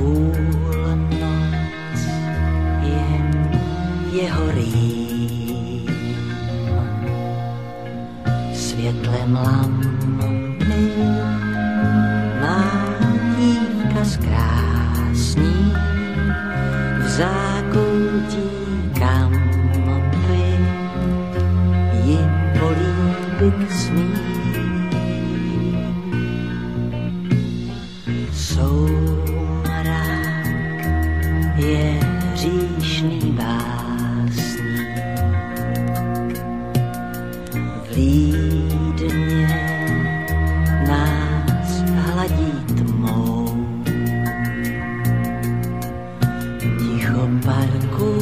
půlnoc jen jeho rým. Světlem lampy má výkaz krásný v zákoutí, kam by jim políbit smí. Je hříšný básník, vlídně nás hladí tmou. Ticho parku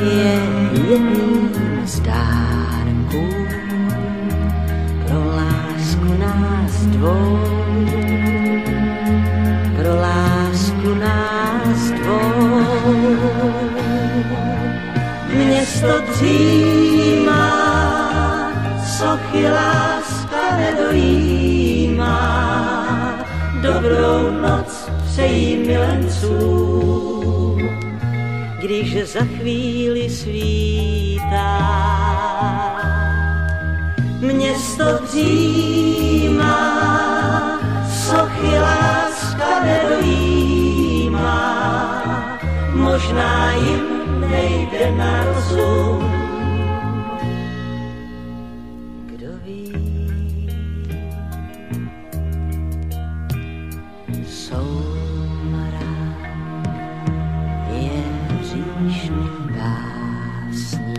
je jedním z dvou. Město dřímá, sochy láska nedojímá. Dobrou noc přejí milencům, když za chvíli svítá. Město dřímá, sochy láska nedojímá. Možná jim nejde na rozum. Kdo ví, soumrak je říšný básník.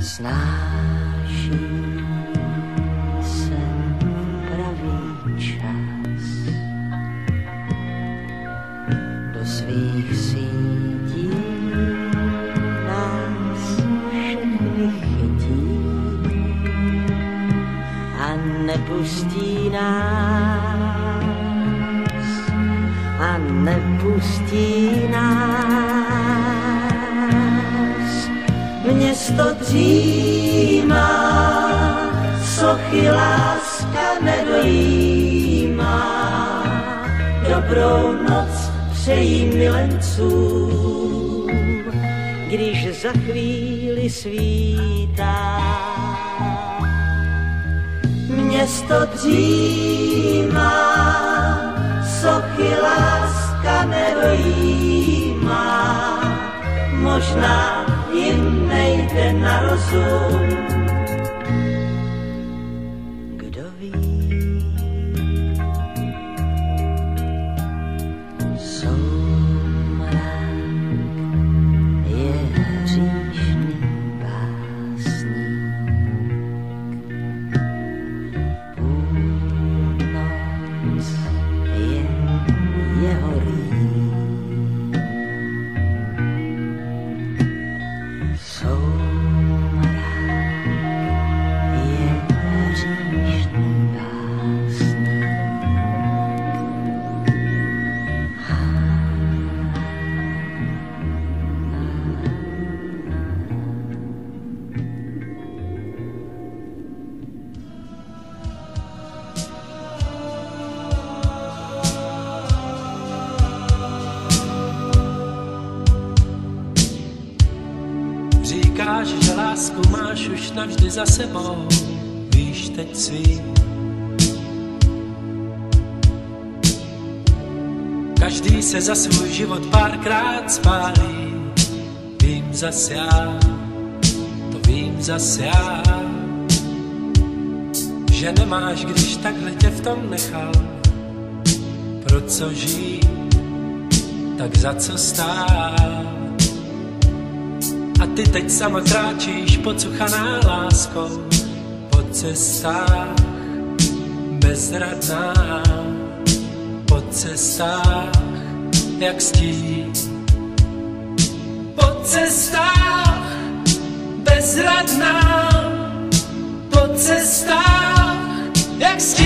Snáší svých sítí nás všechny chytí a nepustí nás a nepustí nás. Město dřímá, sochy láska nedojímá. Dobrou noc přejí milencům, když za chvíli svítá. Město dřímá, sochy láska nedojímá. Možná jim nejde na rozum. Říkáš, že lásku máš už navždy za sebou, víš teď svý. Každý se za svůj život párkrát spálí, vím zas já, to vím zas já. Že nemáš, když takhle tě v tom nechal, pro co žít, tak za co stát. Ty teď sama kráčíš pocuchaná láskou po cestách bezradná, po cestách jak stín. Po cestách bezradná, po cestách jak stín.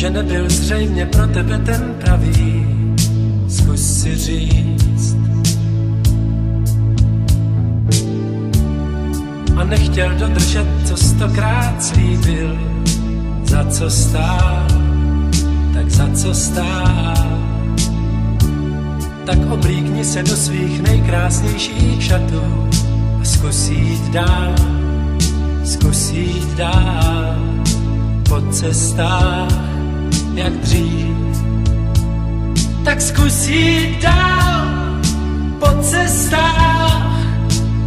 Že nebyl zřejmě pro tebe ten pravý. Zkus si říct. A nechtěl dodržet, co stokrát slíbil, za co stál, tak za co stál. Tak oblíkni se do svých nejkrásnějších šatů a zkus jít dál, zkus jít dál po cestách, jak dřív. Tak zkus jít dál po cestách,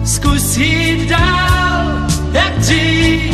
zkus jít dál, jak dřív.